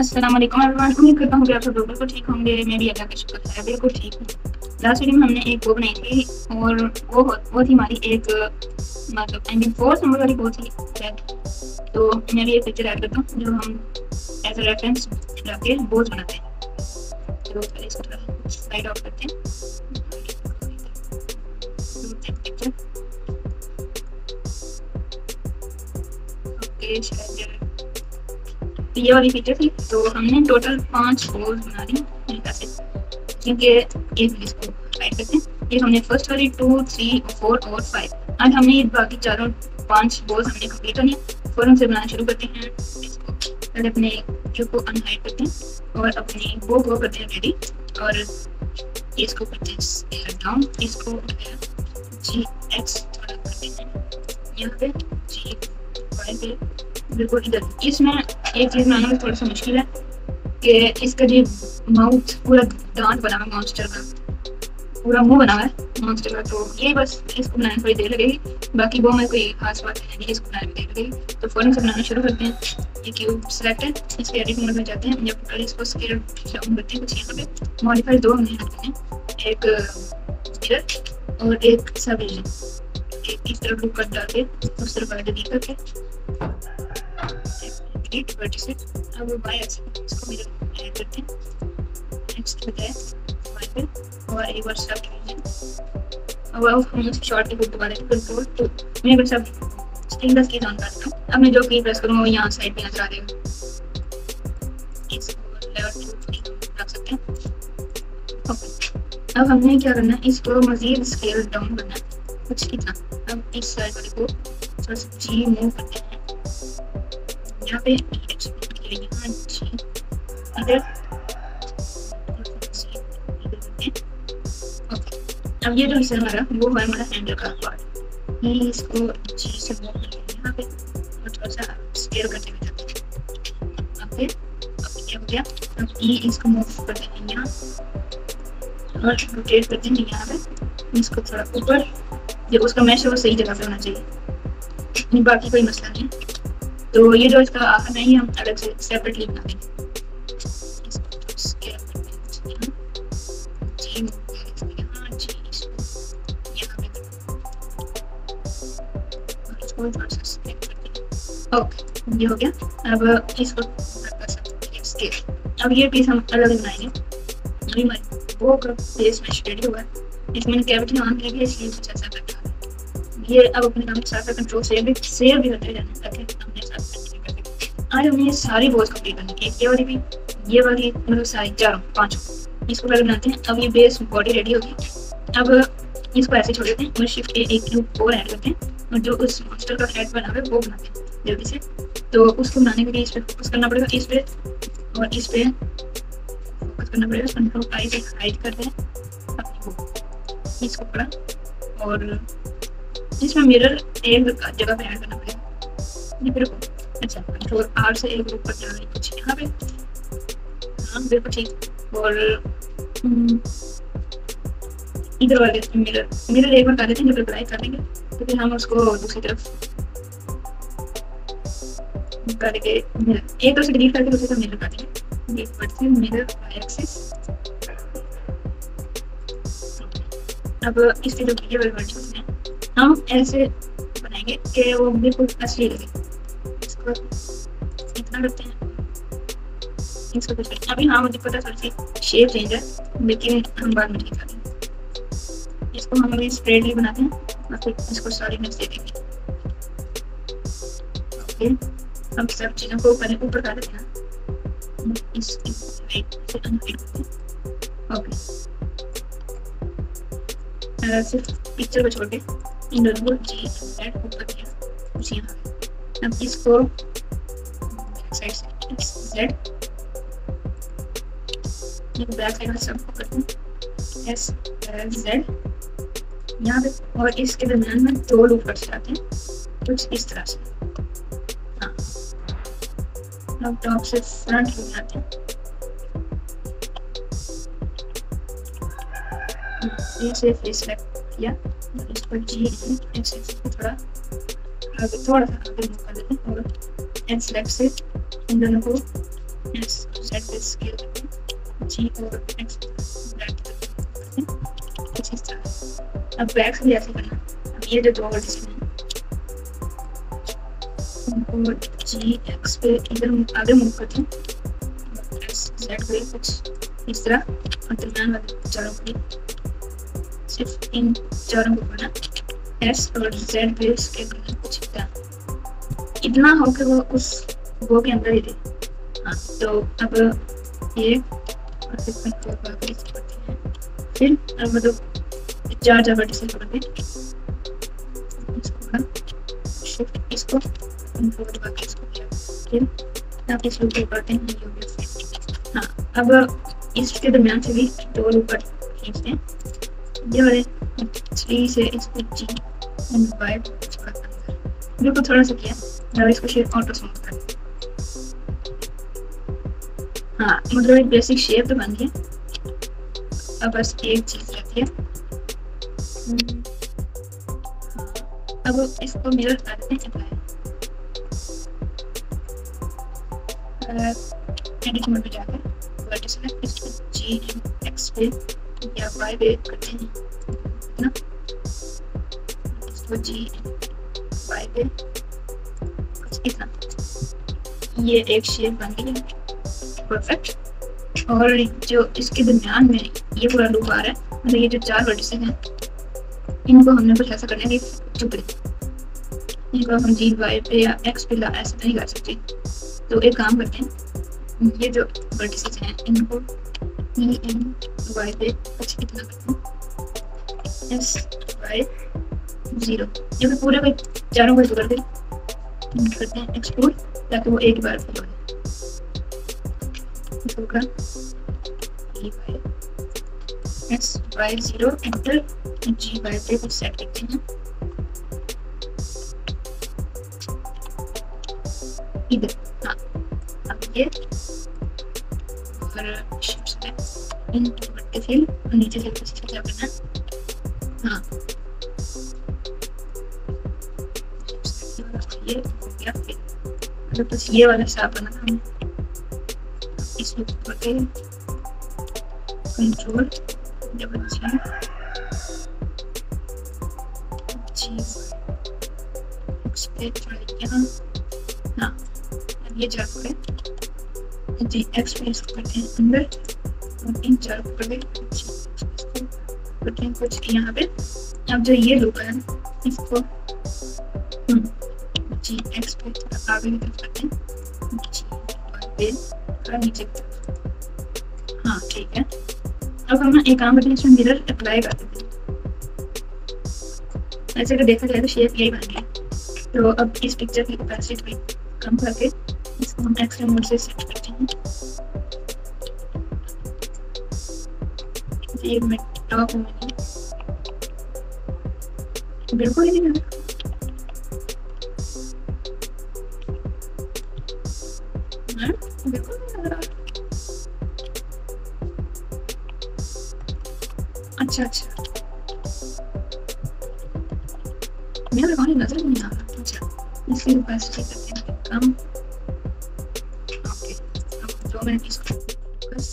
Everyone उम्मीद करता हूँ कि आप सब लोग बिल्कुल ठीक होंगे। मैं भी अल्लाह का शुक्र है, बिल्कुल ठीक हूँ। लास्ट वीडियो में हमने एक वो बनाई थी और वो वो थी हमारी एक मतलब आई मीन फोर्थ नंबर वाली वो थी तो मैं भी एक पिक्चर ऐड करता हूँ, जो हम एज अ रेफरेंस रख के बोझ बनाते हैं। तो पहले इसको थोड़ा साइड ऑफ़ करते हैं। ओके शायद तो ये वाली फीचर थी तो हमने टोटल पाँच होल्स बना दी ये हमने फ़र्स्ट वाली टू थ्री फोर और फाइव आज हमने ये बाकी चारों पाँच बोल्स हमने कंप्लीट होनी है। फ़ौरन से बनाना शुरू करते हैं। इसको पहले अपने क्यू को अनहाइड करते हैं और अपने बो को करते हैं रेडी और इसको करते हैं डाउन इसको जी एक्स थोड़ा करते हैं। यहाँ पे जी वाई पे बिल्कुल इधर। इसमें एक चीज़ बनाना थोड़ा सा मुश्किल है, कि इसका जो माउथ पूरा दांत बना हुआ मॉन्स्टर का, पूरा मुँह बना हुआ है मॉन्स्टर का तो ये बस इसको बनाने में थोड़ी देर लगेगी। बाकी वो में कोई खास बात है नहीं, इसको बनाने में देर लगेगी। तो फ़ौरन से बनाना शुरू करते हैं। ये क्यूब सेलेक्ट है। इसके एडिट मोड में जाते हैं। जब पहले इसको स्केल डाउन करते हैं, कुछ यहाँ पे मॉडिफाई दो हमने हैं। एक मिरर और एक सब एक इस तरफ़ लुक कर डाल के, उस तरफ़ डिलीट करके एडिट वर्टिसेस अब बाय एक्सेस इसको मेरे ऐड करते हैं नेक्स्ट है वाई पे और एक बार सब कीजिए अब अब हम उस शॉर्ट की दोबारा कंट्रोल तो मैं बस अब स्क्रीन का की ऑन करता हूँ अब मैं जो की प्रेस करूँगा वो यहाँ साइड पे नज़र आ जाएगा इसको लेवल 2 3 रख सकते ओके अब हमने क्या करना है? इसको मजीद स्केल डाउन करना है कुछ इतना अब इस साइड को थोड़ा सा जी मूव करते हैं। यहाँ पे यहाँ इधर अब ये जो हिस्सा हमारा वो है हमारा हैंडल का पार्ट ये इसको जी से मूव करके यहाँ पे थोड़ा सा स्टेयर करते हुए जाते हैं अब फिर अब क्या हो गया अब ये इसको मूव करते हैं यहाँ और रोटेट करते हैं यहाँ पे इसको थोड़ा ऊपर जो उसका मैश है वो सही जगह पे होना चाहिए बाकी कोई मसला नहीं तो ये जो इसका आखिर नहीं, हम अलग से सेपरेटली बना देंगे। ओके ये हो गया। अब इसको अब ये पीस हम अलग बनाएँगे। वो में हुआ इसमें कैविटी ऑन की इसलिए कुछ ऐसा करता ये अब अपने साथ कंट्रोल भी सेव भी होते ताकि आज हमने सारी बोल्स कंप्लीट करनी है। ये वाली भी, ये वाली मतलब सारी चारों, पाँचों। इसको पहले बनाते हैं। अब ये बेस बॉडी रेडी होगी। अब इसको ऐसे छोड़ देते हैं। शिफ्ट के एक क्यूब और ऐड करते हैं। और जो उस मॉन्स्टर का हेड बना हुआ है, वो बनाते हैं। जल्दी से। तो उसको बनाने के लिए इस पर फोकस करना पड़ेगा। इस पे, और इस पे फोकस करना पड़ेगा। कंट्रोल आई पे हाइड कर दें इसको पड़ा और इसमें मिरर एक जगह पे ऐड करना पड़ेगा। फिर अच्छा कंट्रोल आर से एक ऊपर डालने कुछ यहाँ पे हाँ बिल्कुल ठीक और हम्म, इधर वाले मिरर मिरर एक बार कर देते हैं जब कर देंगे तो फिर हम उसको दूसरी तरफ़ करके एक तरफ़ से डिलीट करके दूसरी तरफ़ मिरर कर देंगे मिरर एक्सिस अब इसके जो वीडियो हैं हम ऐसे बनाएँगे कि वो बिल्कुल असली लगे इसको अभी बनाते हैं और फिर इसको सारी मिक्स दे देंगे हम सब चीज़ों को ऊपर ऊपर कर देते हैं इसकी वेट से अनवेट करते ओके सिर्फ़ पिक्चर को छोड़ के इन दोनों को ऊपर अब इसको बैक साइड में एस यहाँ पे और इसके दरमियान में दो लूप कट जाते हैं। कुछ इस तरह से। हाँ। टॉप से फ्रंट हो जाते हैं। ये से फेस लैप किया। पर जी ऐसे थोड़ा आगे थोड़ा सा आगे मूव कर देते हैं और एन सेलेक्ट से इन दोनों को जेड पे स्केल करते हैं जी और एक्स कुछ इस तरह अब बैक्स भी ऐसे करना अब ये जो दो वर्ड हैं उनको जी एक्स पे इधर आगे मूव करते हैं एस जेड पे कुछ इस तरह और दरम्यान वाले चारों को सिर्फ़ इन चारों को करना एस और जेड पे स्केल करना इतना हो कि वो उस वो के अंदर ही थे हाँ तो अब ये फिर मतलब चार शिफ्ट इसको इसको फिर आप इस लूप को करते हैं, ये हो गया हाँ अब इसके दरमियान से भी दो लूप खींचते हैं। ये वाले थ्री से इसको जी एंड बिल्कुल थोड़ा सा किया। और इसको शेप ऑटो स्मूथ कर हाँ मतलब एक बेसिक शेप बन गया। अब बस एक चीज़ रहती है अब इसको मिरर कर देते हैं एडिट मोड पे जाकर वर्टिस में इसको जी एक्स पे या वाई पे करते हैं। ना? इसको जी वाई पे। इतना ये एक शेप बन गई। परफेक्ट और जो इसके दरमियान में ये पूरा लूप आ रहा है मतलब ये जो चार वर्टिसेस हैं, इनको हमने कुछ ऐसा करना है कि चुप इनको हम जी वाई पे या एक्स पे ला ऐसा नहीं कर सकते। तो एक काम करते हैं, ये जो वर्टिसेस हैं, इनको ई एन वाई पे कुछ इतना करते हैं। एस वाई ज़ीरो जो कि पूरे को चारों को कर दे करते हैं एक्सपोर्ट ताकि वो एक बार फिल होगा e x y zero enter g by पे कुछ सेट करते हैं इधर हाँ अब ये और शिफ्ट से इन के फिल नीचे से कुछ करना फिर बस ये वाला साफ़ बनाना हमें इसमें पकड़े कंट्रोल डबल जी हाँ। अब ये जी एक्सप्रेस करते हैं अंदर। इन चार करते हैं कुछ यहाँ पे। अब जो ये है इसको एक करते हैं, इसमें मिरर अप्लाई कर देते हैं। ऐसे अगर देखा जाए तो शेप यही बन गया। तो अब इस पिक्चर की ओपेसिटी कम करके इसको हम एक्स्ट्रा मोड से सेट करते हैं ये मैं टॉप में बिल्कुल ही नहीं। अच्छा अच्छा मेरे को नज़र नहीं आ रहा अच्छा इसकी कैपेसिटी करते हैं कम ओके अब दो मिनट इसको बस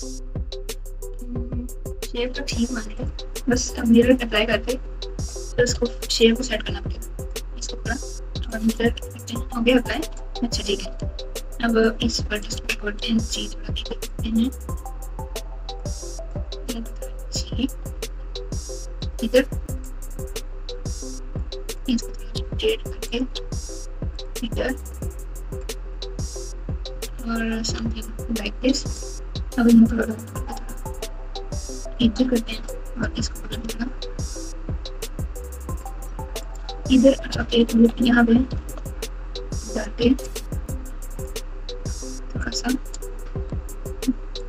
शेप तो ठीक मान लिया बस अब मिरर अप्लाई करके तो इसको शेप को सेट करना पड़ेगा इसको पूरा और मिरर हो गया अप्लाई अच्छा ठीक है अब इस पर इसको करते हैं जी थोड़ा इधर और समथिंग लाइक दिस अब इन थोड़ा इधर करते हैं और इसको देना। इधर अब एक लूप यहाँ पे जाके थोड़ा सा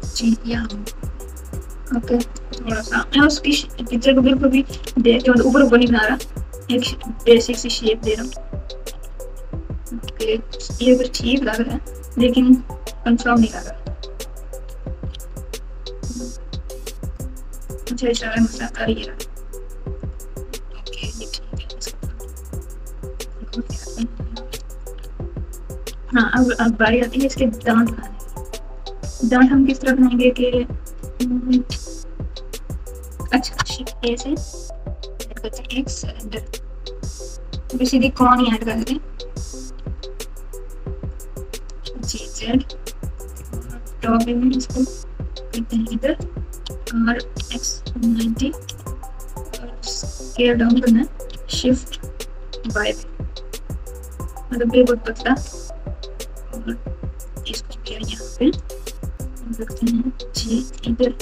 जी यहाँ। ओके, थोड़ा सा। मैं उसकी पिक्चर को बिल्कुल भी ऊपर ऊपर नहीं बना रहा, एक बेसिक सी शेप दे रहा हूँ। ये कुछ ठीक लग रहा है लेकिन कंफर्म नहीं लग रहा। मुझे इशारा मसला कर ही रहा। ओके ये ठीक है हाँ अब अब बारी आती है इसके दांत बनाने दांत हम किस तरह बनाएँगे कि अच्छा शिफ्ट ए से करते हैं सीधी कौन ही ऐड कर हैं। जी जेड टॉप में इसको करते हैं इधर और एक्स नाइन्टी स्केयर डाउन करना है शिफ्ट वाई मतलब ये बहुत पतला और इसको किया यहाँ पे रखते हैं जी इधर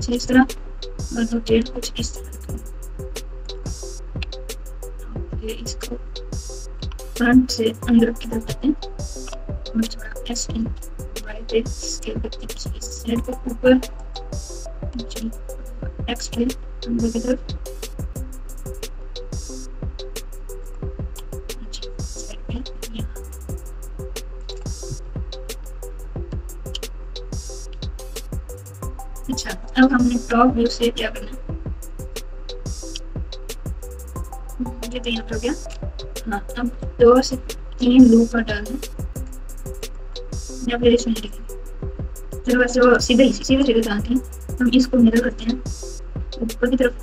जी इस तरह और रोटेट कुछ इस तरह इसको फ्रंट से अंदर की तरफ़ हैं पे स्केल करते हैं इस साइड पे ऊपर जी अंदर की तरफ़ अच्छा अब हमने टॉप व्यू से क्या करना ये तो यहाँ पर हो गया। हाँ अब दो से तीन लूप पर डालना या फिर इसमें लिखेंगे चलो वैसे वो सीधे ही सीधे सीधे डालते हैं। हम इसको मिरर करते हैं। ऊपर की तरफ़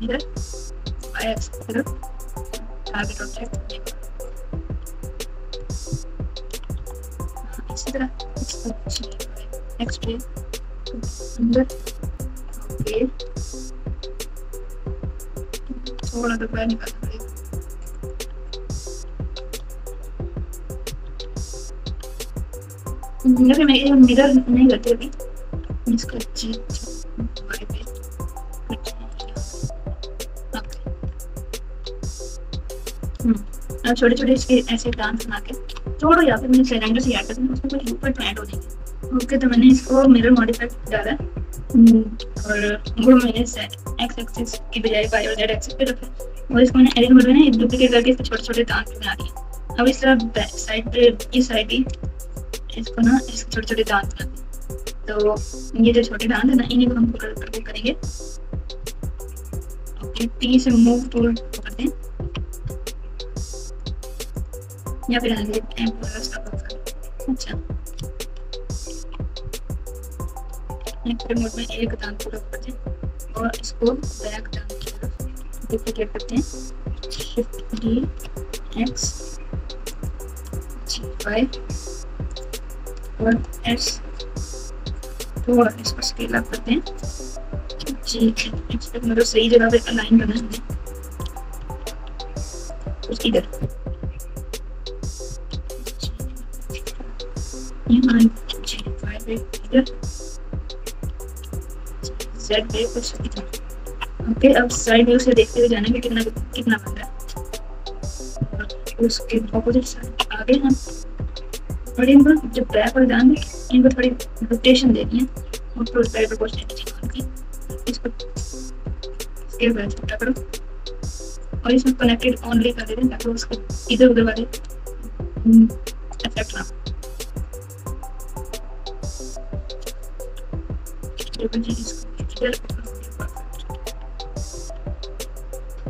मिरर एक्स तरफ़। टारगेट ऑब्जेक्ट इसी तरह। एक्स पे अंदर। ओके थोड़ा तो बाहर निकालना। फिर मैं मिरर नहीं अभी इसका छोटे छोटे इसके ऐसे डांस बना के छोड़ो या फिर मैंने सिलेंडर से ऐड कर दूँ उसमें कुछ ऊपर ऐड हो जाएँगे ओके तो मैंने इसको मिरर मॉडिफाई डाला और वो मैंने एक्स एक्सिस की बजाय वाई और जेड एक्सिस पे रखा और इसको मैंने एडिट मोड में ना डुप्लीकेट करके इसके छोटे छोटे दांत बना दिए अब इस तरह साइड पे इस साइड ही इसको ना इसके छोटे छोटे दांत दिए तो ये जो छोटे दांत है ना, इन्हीं को हम पकड़ करेंगे। ओके टी से मूव टूल पकड़ते हैं। या फिर आगे अच्छा। मोड में एक दांत पूरा करते हैं। और इसको बैक दांत की तरफ़ डुप्लीकेट करते हैं। Shift D X G Y S थोड़ा इसको स्केल अप करते हैं मतलब सही जगह पे अलाइन करना है इधर जेड पे कुछ ओके अब साइड व्यू से देखते हुए जाने में कितना कितना बन रहा है उसके ऑपोजिट साइड आगे हम और इनको जो बैक और ध्यान इनको थोड़ी है उस पर नहीं चाहिए इसको छोटा करो और इसमें कनेक्टेड ऑनली कर हैं, ताकि उसको इधर उधर वाले इफ़ेक्ट ना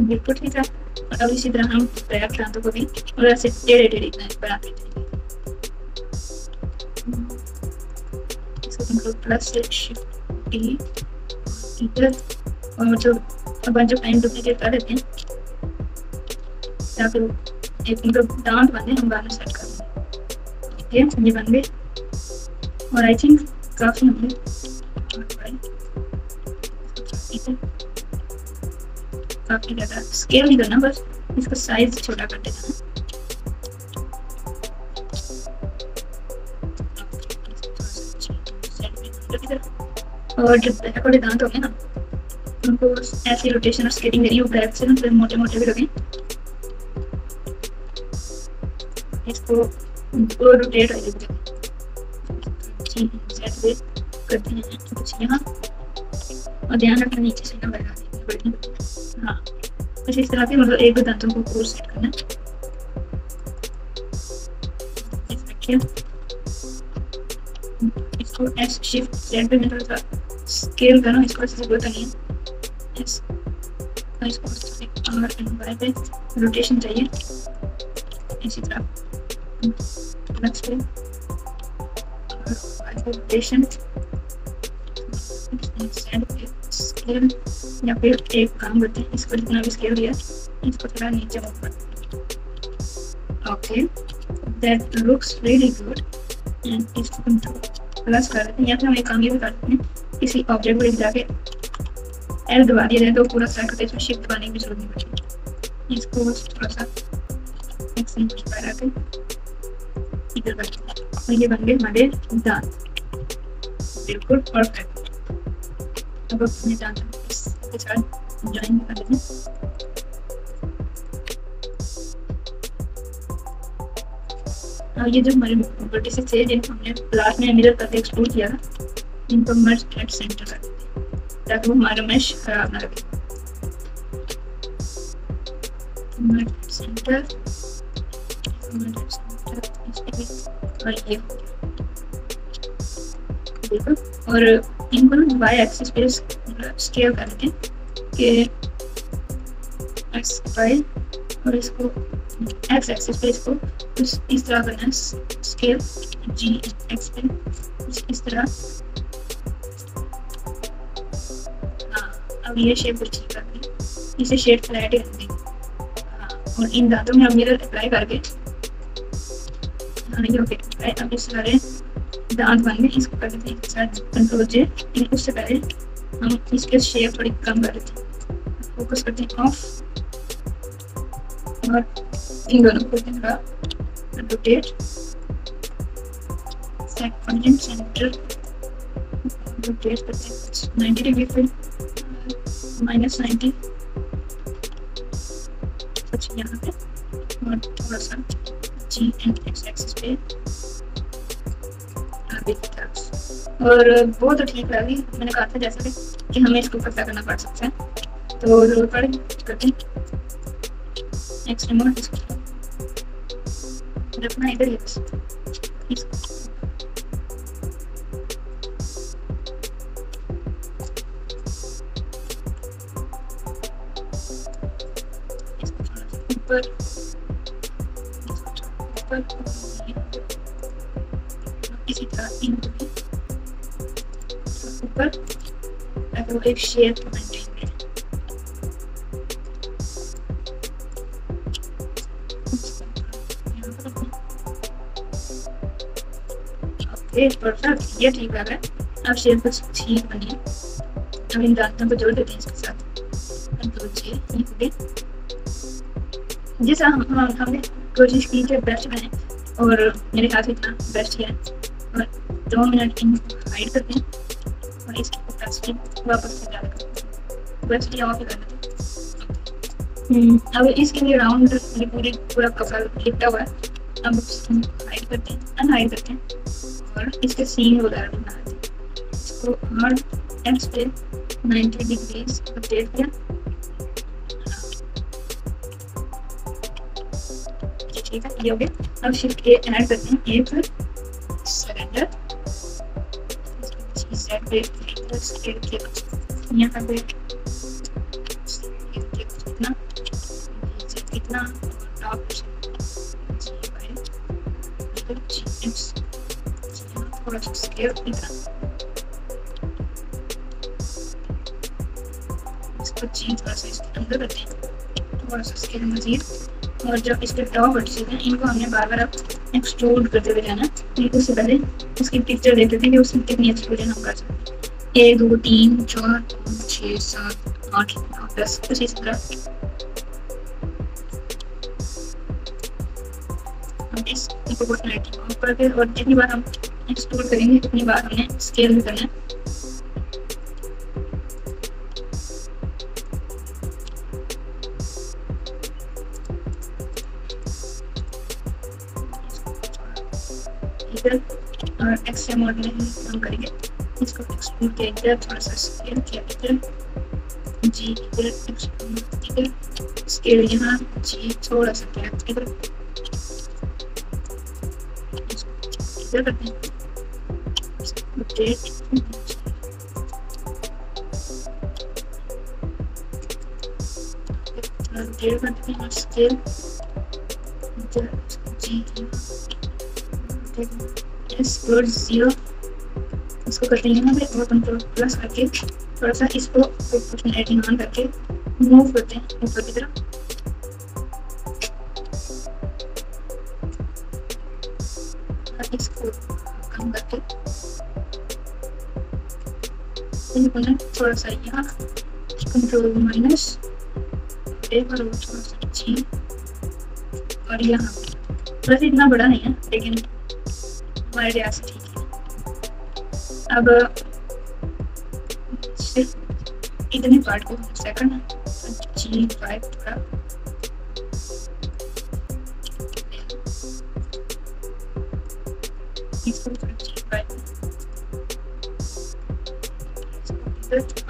बिल्कुल ठीक है। अब इसी तरह हम बैक दांतों को भी और ऐसे टेढ़े टेढ़े बनाते इसको प्लस शिफ्ट डी इधर और जो अब जब टाइम डुप्लीकेट कर देते हैं? या फिर एक मतलब दांत बने, हम बाद में सेट कर है? ये बन गए, और आई थिंक काफ़ी होंगे काफ़ी ज़्यादा स्केल नहीं करना, बस इसका साइज़ छोटा कर देना। और जब बैक वाले दांत होंगे ना, उनको ऐसी रोटेशन और स्केटिंग करिए वो बैक से ना फिर मोटे मोटे भी रखें इसको और रोटेट हो जाएगा सेट करते हैं कुछ यहाँ, और ध्यान रखना नीचे से ना बढ़ा दें हाँ बस इस तरह से मतलब एक दांतों को पूरा सेट करना। इसको एस शिफ्ट जेड पे मैं थोड़ा सा स्केल करूँ इसको ज़रूरत नहीं है। एस इसको आर एंड पे रोटेशन चाहिए। इसी तरह। नेक्स्ट पे वाइब्रेशन स्केल या फिर एक काम करते हैं। इसको जितना भी स्केल दिया, इसको थोड़ा नीचे ऊपर okay that looks really good and इसको प्लस कर देते हैं। या फिर हम एक काम ये भी कर देते हैं। किसी ऑब्जेक्ट को जाके एल दबा दिया जाए तो पूरा करते इसमें शिफ्ट दबाने की ज़रूरत नहीं पड़ती। इसको थोड़ा सा इधर और ये बन गए हमारे दांत बिल्कुल परफेक्ट अब अपने दांत इसके साथ ज्वाइन कर देते और ये जो हमारे थे जिनको हमने लास्ट में मिरर करके एक्सप्लोर किया था। इनको मर्ज एट सेंटर कर देते ताकि वो हमारा मैश खराब ना मर्ज सेंटर और इनको ना वाई एक्सिस पे स्केल कर देते हैं कि एक्स वाई और इसको एक्स एक्सिस पे इसको इस, इस तरह करना स्केल जी एक्स पे इस तरह। अब ये शेप ठीक करनी इसे शेड क्लैरिटी रखनी हाँ और इन दांतों में हम मिरर अप्लाई करके हाँ ये ओके अब इस सारे दांत बन गए इसको कर देते हैं कंट्रोल जे। लेकिन उससे पहले हम इसके शेप थोड़ी कम कर देते हैं। फोकस करते हैं ऑफ़ और इन दोनों को थोड़ा रोटेट सेंटर रोटेट करते हैं। 90 डिग्री पे माइनस 90 कुछ यहाँ पे। और थोड़ा सा जी एंड एक्स एक्सिस पे। और वो तो ठीक लगी मैंने कहा था जैसे कि हमें इसको पता करना पड़ सकता है। तो ज़रूर पड़े करते हैं। नेक्स्ट इसको। रखना इधर ही। ऊपर ऊपर इसी तरह इन ऊपर वो एक शेप मेंटेन परफेक्ट ये ठीक लग रहा है अब शेप कुछ ठीक बनी अब इन दांतों को जोड़ देते हैं इसके साथ कंट्रोल जी जैसा हम, हम हमने कोशिश की कि बेस्ट बने और मेरे ख्याल से इतना बेस्ट है। और दो मिनट इन हाइड करते हैं और इसकी प्लास्टिक वापस से डाल करते हैं। बेस्ट ये ऑफ़ कर देते हैं अब इसके लिए राउंड पूरी पूरा कपड़ा लिपटा हुआ है। अब हाइड करते हैं अनहाइड करते हैं और इसके सीन वगैरह भी बना दी इसको हर एक्स पे 90 डिग्रीज रोटेट किया। है ये हो गया अब शिफ्ट ए करते हैं एक सिलेंडर जेड पे स्केल के यहाँ पे कितना कितना top G by G X थोड़ा सा थोड़ा सा स्केल मजीद और जब इसके टॉप बट हैं, इनको हमने बार बार अब एक्सट्रूड करते हुए जाना लेकिन उससे पहले उसकी पिक्चर देखते थे कि उसमें कितनी एक्सट्रूजन हम कर सकते हैं। एक, दो, तीन, चार, पाँच छः सात, आठ, नौ, दस, कुछ इस तरह। हम इस प्रोपोर्शनलिटी ऑफ़ करके और जितनी बार हम एक्सप्लोर करेंगे, उतनी बार हमें स्केल भी करना है। और एक्स्ट्रा मोड में ही हम करेंगे। इसको एक्सप्लोर किया इधर थोड़ा सा स्केल किया इधर जी एक्सप्लोर इधर स्केल यहाँ जी थोड़ा सा किया इधर इधर करते हैं। Update update करते हैं स्केल और ज़ीरो इसको करते हैं यहाँ पे और कंट्रोल प्लस करके थोड़ा सा इसको प्रोपोर्शनलिटी ऑन करके मूव करते हैं ऊपर की तरफ़ थोड़ा सा यहाँ कंट्रोल माइनस बार थोड़ा सा और यहाँ वैसे इतना बड़ा नहीं है लेकिन हमारे लिहाज ठीक है अब, इतने पार्ट को जी थोड़ा। जी फाइव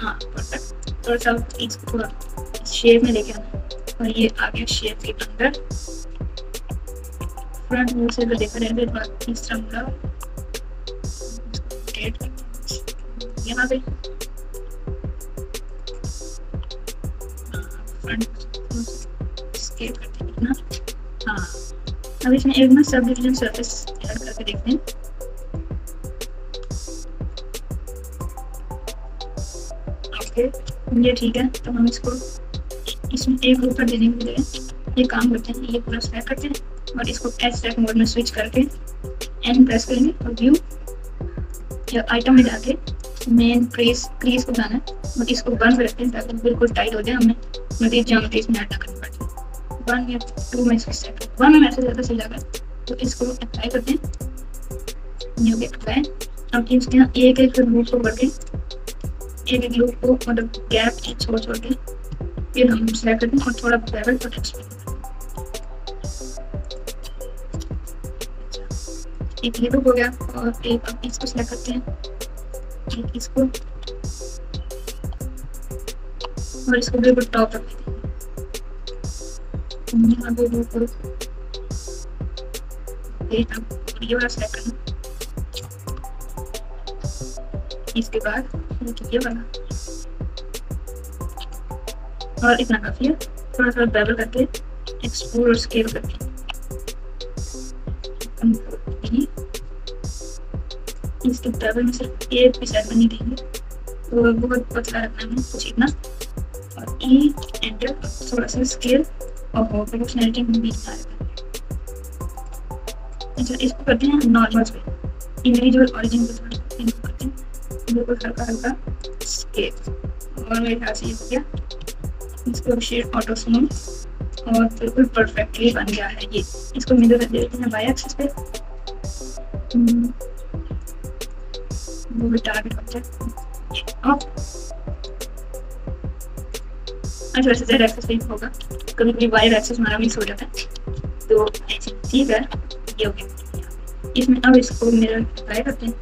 हाँ इसको थोड़ा शेप में लेके आना। और ये आ गया शेप के अंदर। फ्रंट व्यू से अगर देखा जाए तो तीसरा मुड़ा यहाँ पे हैं हाँ अब इसमें एक ना सब डिवीज़न सरफेस ऐड करके देखते हैं ओके ये ठीक है तो हम इसको इसमें एक ऊपर के लिए ये काम करते हैं ये पूरा सेलेक्ट करते हैं और इसको एच ट्रैक मोड में स्विच करके एन प्रेस करेंगे और व्यू या आइटम में जाके मेन क्रीज क्रीज को बनाना है और इसको बंद रखते हैं ताकि बिल्कुल टाइट हो जाए, हमें मजीद ज्यामिति इसमें ऐड ना करनी पड़े। वन या टू में इसको सेट वन में मैसेज ज़्यादा सही लगा। तो इसको अप्लाई करते हैं। न्यू गेट अप्लाई अब इसके यहाँ एक एक लूप को करके एक एक लूप को मतलब गैप छोड़ छोड़ के, फिर हम सेलेक्ट करते हैं और थोड़ा बेवल और एक ये हो गया और एक अब इसको सेलेक्ट करते हैं। एक इसको और इसको बिल्कुल टॉप रख देते हैं। यहाँ पे बिल्कुल ये वाला सेलेक्ट करना इसके बाद ये वाला। और इतना काफ़ी है। थोड़ा थोड़ा बेबल करके एक्सपोर्ट और स्केल करके। इसके बेबल में सिर्फ़ एक भी सेगमेंट देंगे तो बहुत पतला रखना है, कुछ इतना। और ई एंटर थोड़ा सा स्केल और प्रोपोर्शनैलिटी में भी आएगा अच्छा इसको करते हैं नॉर्मल पे इंडिविजुअल ओरिजिन पे थोड़ा करते हैं। बिल्कुल हल्का हल्का स्केल और मेरे ख्याल से ये हो गया। इसको शेड ऑटो स्मूथ और बिल्कुल परफेक्टली बन गया है ये। इसको मिडल दे देते हैं बाई एक्सिस पे हम्म। अब अच्छा वैसे जेड एक्सिस पे होगा कभी कभी वाई एक्सिस हमारा मिक्स हो जाता है तो ठीक है ये हो इसमें अब इसको मिरर अप्लाई करते हैं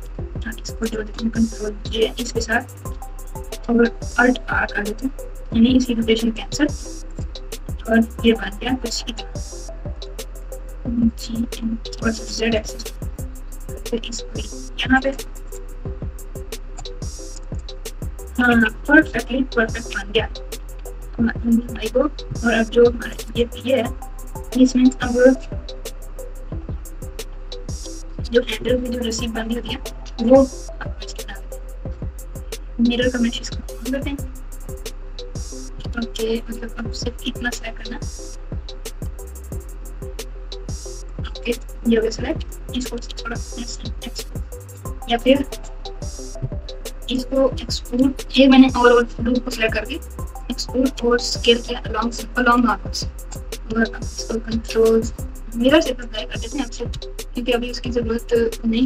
हाँ इसको जो देते हैं कंट्रोल जे इसके साथ और अल्ट आर कर देते हैं यानी इसकी रोटेशन कैंसिल और ये बन गया कुछ जेड एक्सिस फिर इसको यहाँ पे हाँ परफेक्टली परफेक्ट बन गया। भाई को और अब जो हमारा ये ये है इसमें अब जो हैंडल में जो रिसीव बंदी होती है वो मिरर का मैच इसको ऑन करते हैं। ओके मतलब अब सिर्फ़ इतना सेलेक्ट करना? ओके, ये हो गया सेलेक्ट इसको थोड़ा या फिर इसको एक्सपोर्ट ये मैंने और लूप को सिलेक्ट करके एक्सपोर्ट और स्केल किया अलोंग अलोंग मार्क्स और इसको कंट्रोल मिरर से अप्लाई कर देते हैं आपसे, क्योंकि अभी उसकी ज़रूरत नहीं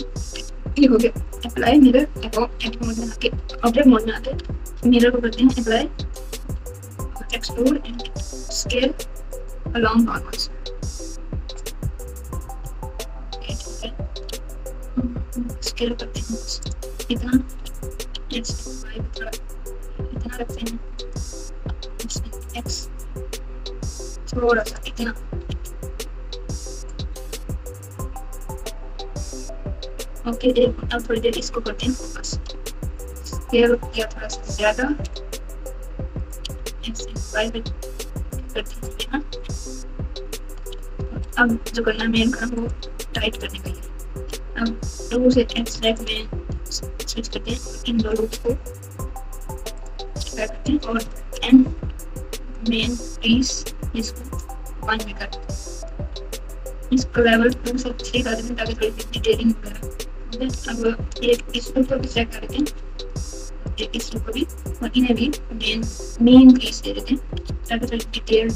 ये हो गया। अप्लाई मिरर एक्ट मोड में आके ऑब्जेक्ट मोड में आके मिरर को करते हैं apply explode and scale along norms. Scale करते हैं। इतना। इतना रखते हैं एक्स थोड़ा सा इतना ओके एक अब थोड़ी देर इसको करते हैं फोकस स्केल किया थोड़ा सा ज़्यादा प्राइवेट अब जो करना मेन काम वो टाइट करने का अब टू से एक्स रैक में स्विच करते इन दो को करते हैं और एन मेन पीस इसको वन में करते इसको लेवल टू से थ्री कर देते ताकि थोड़ी सी डिटेलिंग वगैरह अब एक इसको तो चेक करते हैं। एक इसको भी और इन्हें भी मेन मेन पीस दे देते हैं ताकि थोड़ी डिटेल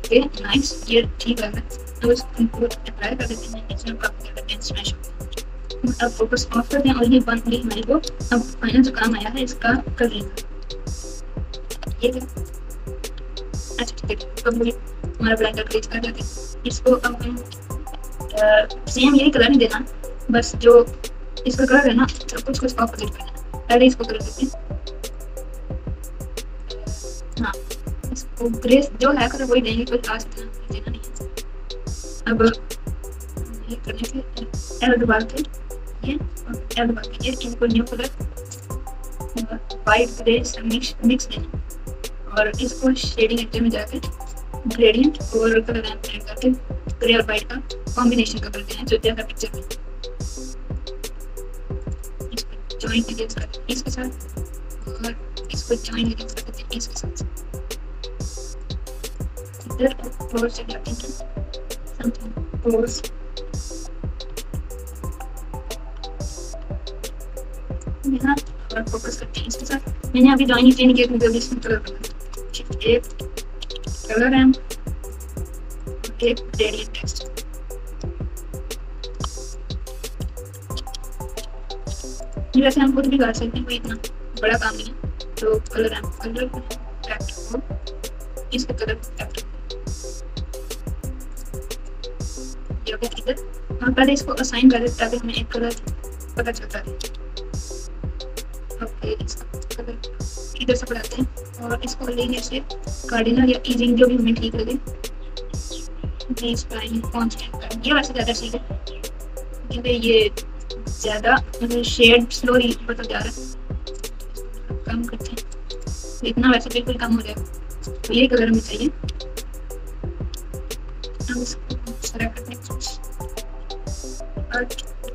ओके नाइस ये ठीक है। कर देते हैं इसमें कॉपी कर देते हैं स्मैश अब फोकस ऑफ़ कर दें और ये बन गई हमारी को अब फाइनल जो काम आया है इसका कर लेंगे ये अच्छा ठीक है अब मुझे हमारा ब्लेंडर क्रिएट कर देते हैं इसको अब हम सेम यही कलर नहीं देना बस जो इसका कलर है ना तो कुछ कुछ ऑपोजिट करना पहले इसको कलर देते हैं हाँ इसको ग्रेस जो है कलर वही देंगे, कोई खास देना नहीं है अब ये करने के एल दबा के एल दबा के ये इनको new colour white grey mix mix और इसको शेडिंग एरिया में जाकर ग्रेडियंट और कलर ऐड करके ग्रे और वाइट का कॉम्बिनेशन का करते हैं जो जैसा पिक्चर में ज्वाइन डिटेल्स करते हैं इसके साथ और इसको ज्वाइन डिटेल्स करते हैं इसके साथ इधर क्लोज से जाते हैं मैंने अभी ज्वाइन किया इसमें कलर एक कलर एक वैसे हम खुद भी सकते हैं, कोई इतना बड़ा काम नहीं है। तो कलर है कलर इसका कलर हम पहले इसको असाइन कर देते ताकि हमें एक कलर पता चलता है। इधर से बढ़ाते हैं और इसको कार्डिनल या जो भी हमें ठीक लगे। ये वैसे ज़्यादा ठीक है, क्योंकि ये ज़्यादा मतलब शेड जा रहा है कम करते हैं। इतना वैसे बिल्कुल कम हो जाएगा। तो ये कलर में चाहिए।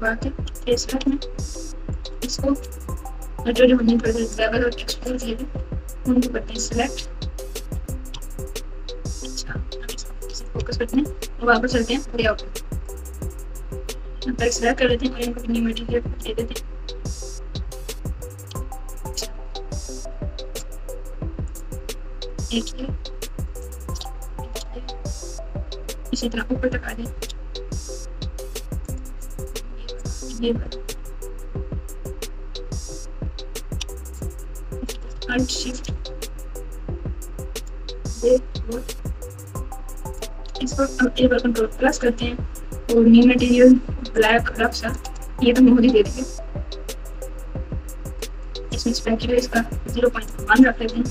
और बाकी फेस पैक में इसको जो जो हमने लेवल और टेक्सचर दिए थे उनको करते हैं सिलेक्ट अच्छा फोकस करते हैं और वापस चलते हैं लेआउट पहले सिलेक्ट कर लेते हैं और इनको न्यू मटेरियल दे देते हैं। एक इसी तरह ऊपर तक आ जाए। Alt Shift इसको हम एक बार कंट्रोल प्लस करते हैं और न्यू मटेरियल ब्लैक रफ सा, ये तो मोदी दे देंगे इसमें स्पेक्युलर इसका ज़ीरो पॉइंट वन रख लेते हैं,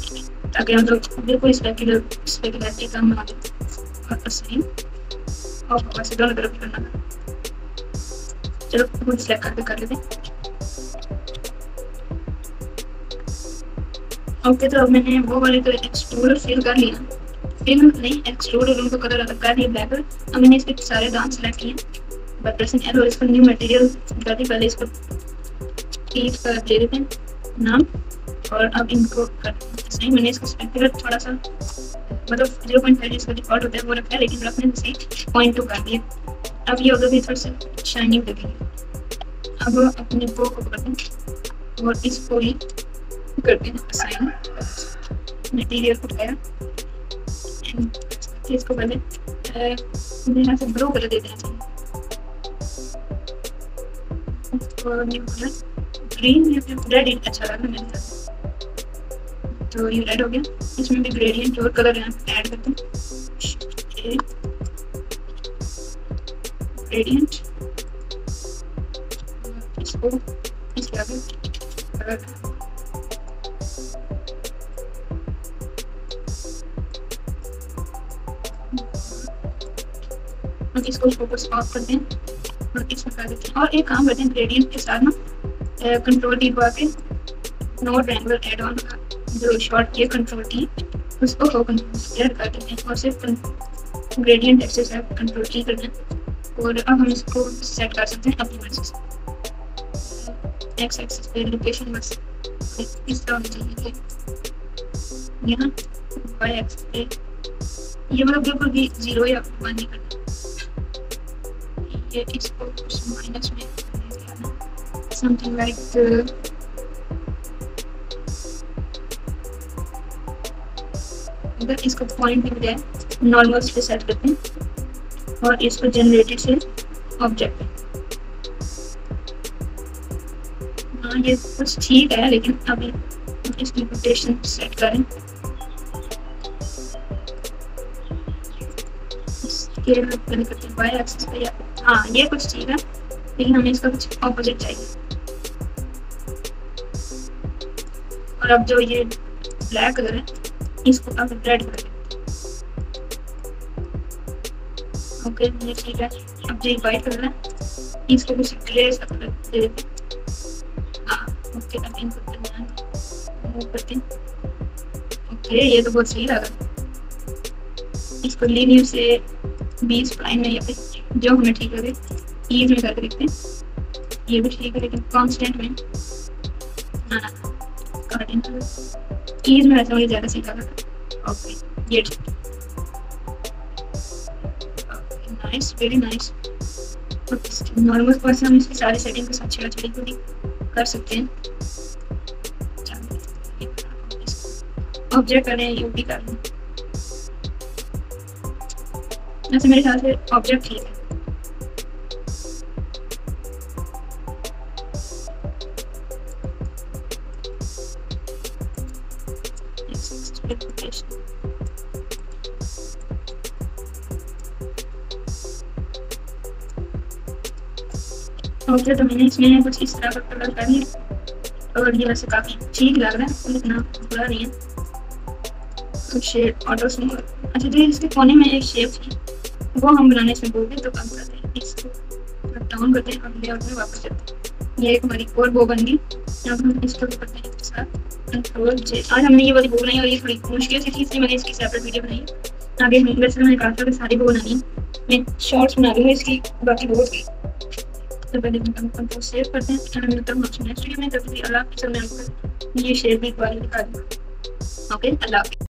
ताकि हम लोग बिल्कुल स्पेक्युलर स्पेक्युलरिटी कम ना हो और सही और वैसे दोनों तरफ़ करना। चलो खुद सेलेक्ट करके कर लेते हैं। ओके तो अब मैंने वो वाले तो एक्सट्रूडर फिल कर लिया फिल नहीं एक्सट्रूडर उनको कलर अलग कर दिया ब्लैक अब मैंने इसके सारे दांत सेलेक्ट किए। बट प्रेसिंग एल और इसको न्यू मटेरियल कर दी। पहले इसको ईफ का दे देते हैं, नाम। और अब इनको कर सही, मैंने इसका स्पेक्युलर थोड़ा सा मतलब ज़ीरो पॉइंट फाइव इसका डिफ़ॉल्ट होता है, वो रखा है, लेकिन रखने से पॉइंट टू कर दिया। अब ये उधर भी थोड़ा सा शाइनिंग लगेगी अब अपने बो को कर और इसको ही करते हैं असाइन मटेरियल उठाया इसको पहले यहाँ से ब्लू कलर दे देना चाहिए और न्यू कलर ग्रीन रेड अच्छा लगा मेरे साथ। तो ये रेड हो गया। इसमें भी ग्रेडियंट और कलर यहाँ पे ऐड करते हैं। ग्रेडियंट इसको हम इसको फोकस ऑफ़ करते हैं। और कर देते हैं और एक काम करते हैं ग्रेडियंट के साथ ना कंट्रोल टी दबा के नोट एड ऑन का जो शॉर्ट किया कंट्रोल टी उसको हो कर देते हैं। और सिर्फ़ ग्रेडियंट कंट्रोल की करना। है और अब हम इसको सेट कर सकते हैं अपनी मर्ज़ी से एक्स एक्सेस पे लोकेशन बस इस तरह होनी चाहिए यहाँ वाई एक्स पे ये मतलब बिल्कुल भी ज़ीरो या वन नहीं करना ये इसको माइनस में समथिंग लाइक इसको पॉइंट की बजाय नॉर्मल से सेट करते हैं। और इसको जनरेटेड से ऑब्जेक्ट हाँ ये कुछ ठीक है, लेकिन अभी इसकी रोटेशन सेट करें। हैं ये कुछ ठीक है, लेकिन हमें इसका कुछ ऑपोजिट चाहिए। और अब जो ये ब्लैक कलर है, इसको अब रेड कर। ओके ये ठीक है। अब जो वाइट कलर है इसको कुछ ग्रे सा कलर दे देते हाँ। ओके, अब इनको मूव करते ओके, ये तो बहुत सही लगा। इसको लीनियर से बीस प्राइम में यहाँ पे जो हमें ठीक लगे ईज में करके देखते हैं। ये भी ठीक है, लेकिन कांस्टेंट में। ना ना कीज में वैसे मुझे ज़्यादा सीखा था ओके, ये nice very nice normal person इसकी सारी सेटिंग के साथ छेड़ा छेड़ी पूरी कर सकते हैं ऑब्जेक्ट करें यू भी कर वैसे मेरे ख्याल से ऑब्जेक्ट ठीक है। ओके तो मैंने इसमें कुछ इस तरह का कलर कर लिया और ये वैसे काफ़ी ठीक लग रहा है इतना बुरा नहीं है। तो शेड ऑटो स्मूथ अच्छा तो इसके कोने में एक शेप थी, वो हम बनाने इसमें बोलते तो कम करते हैं इसको। डाउन करते हैं और लेआउट में वापस जाते हैं। ये एक हमारी और वो बन गई। अब हम इसको भी करते हैं इसके साथ। कंट्रोल जे आज हमने ये वाली वो बनाई और ये थोड़ी मुश्किल सी थी, इसलिए मैंने इसकी सेपरेट वीडियो बनाई। आगे हम, वैसे मैंने कहा था कि सारी वो बनानी मैं शॉर्ट्स बना दूँगा इसकी बाकी बहुत की तो पहले को शेयर करते हैं। चैनल मिलता हूँ नेक्स्ट वीडियो में, जब भी अल्लाह के चलने ये शेयर भी एक बार दिखा दूँगा। ओके अल्लाह